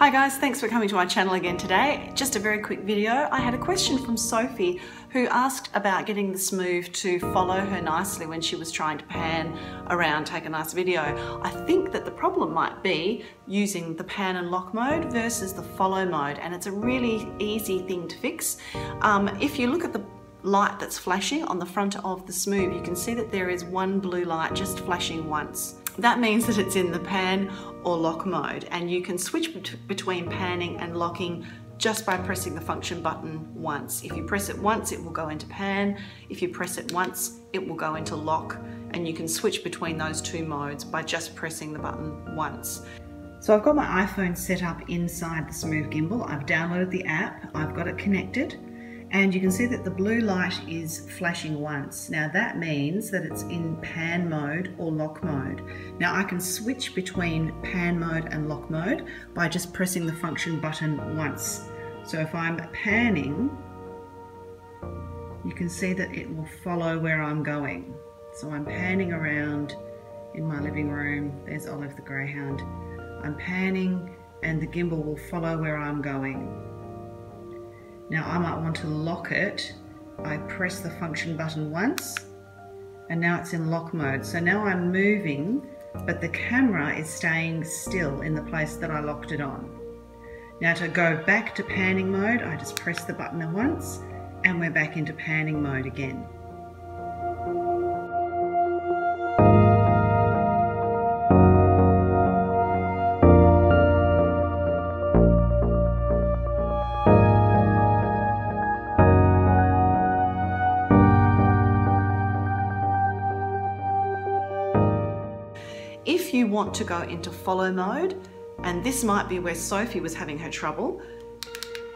Hi guys, thanks for coming to my channel again today. Just a very quick video. I had a question from Sophie who asked about getting the SMOVE to follow her nicely when she was trying to pan around, take a nice video. I think that the problem might be using the pan and lock mode versus the follow mode and it's a really easy thing to fix. Um, if you look at the light that's flashing on the front of the SMOVE, you can see that there is one blue light just flashing once. That means that it's in the pan or lock mode and you can switch between panning and locking just by pressing the function button once. If you press it once, it will go into pan. If you press it once, it will go into lock and you can switch between those two modes by just pressing the button once. So I've got my iPhone set up inside the SMOVE Gimbal. I've downloaded the app, I've got it connected and you can see that the blue light is flashing once. Now that means that it's in pan mode or lock mode. Now I can switch between pan mode and lock mode by just pressing the function button once. So if I'm panning, you can see that it will follow where I'm going. So I'm panning around in my living room. There's Olive the Greyhound. I'm panning and the gimbal will follow where I'm going. Now I might want to lock it. I press the function button once and now it's in lock mode. So now I'm moving, but the camera is staying still in the place that I locked it on. Now to go back to panning mode, I just press the button once and we're back into panning mode again. If you want to go into follow mode, and this might be where Sophie was having her trouble,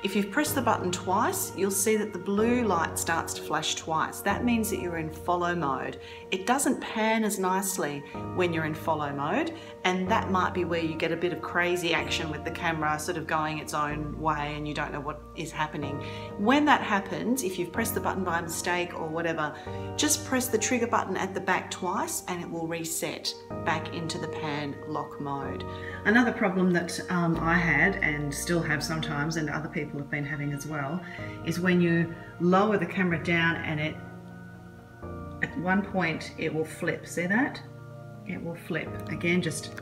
if you've pressed the button twice, you'll see that the blue light starts to flash twice. That means that you're in follow mode. It doesn't pan as nicely when you're in follow mode, and that might be where you get a bit of crazy action with the camera sort of going its own way and you don't know what is happening. When that happens, if you've pressed the button by mistake or whatever, just press the trigger button at the back twice and it will reset back into the pan lock mode. Another problem that um, I had and still have sometimes, and other people people have been having as well, is when you lower the camera down and it, at one point it will flip, see that? It will flip. Again, just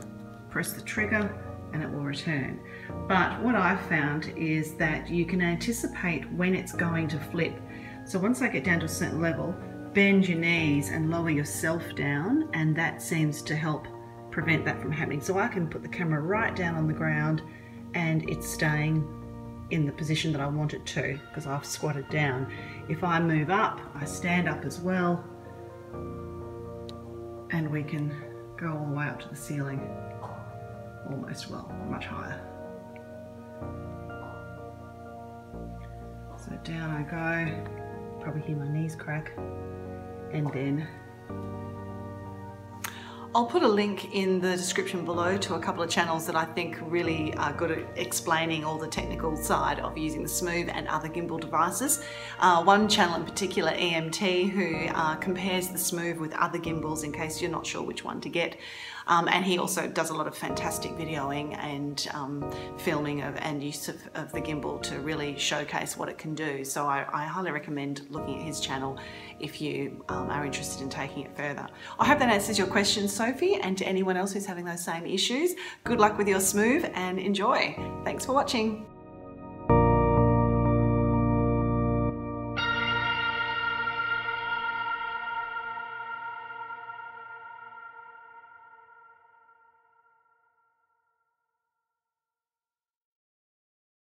press the trigger and it will return. But what I've found is that you can anticipate when it's going to flip. So once I get down to a certain level, bend your knees and lower yourself down and that seems to help prevent that from happening. So I can put the camera right down on the ground and it's staying in the position that I want it to because I've squatted down. If I move up, I stand up as well and we can go all the way up to the ceiling almost well, much higher. So down I go, probably hear my knees crack and then I'll put a link in the description below to a couple of channels that I think really are good at explaining all the technical side of using the SMOVE and other gimbal devices. Uh, one channel in particular, EMT, who uh, compares the SMOVE with other gimbals in case you're not sure which one to get. Um, and he also does a lot of fantastic videoing and um, filming of, and use of, of, the gimbal to really showcase what it can do. So I, I highly recommend looking at his channel if you um, are interested in taking it further. I hope that answers your question, Sophie, and to anyone else who's having those same issues, good luck with your SMOVE and enjoy. Thanks for watching.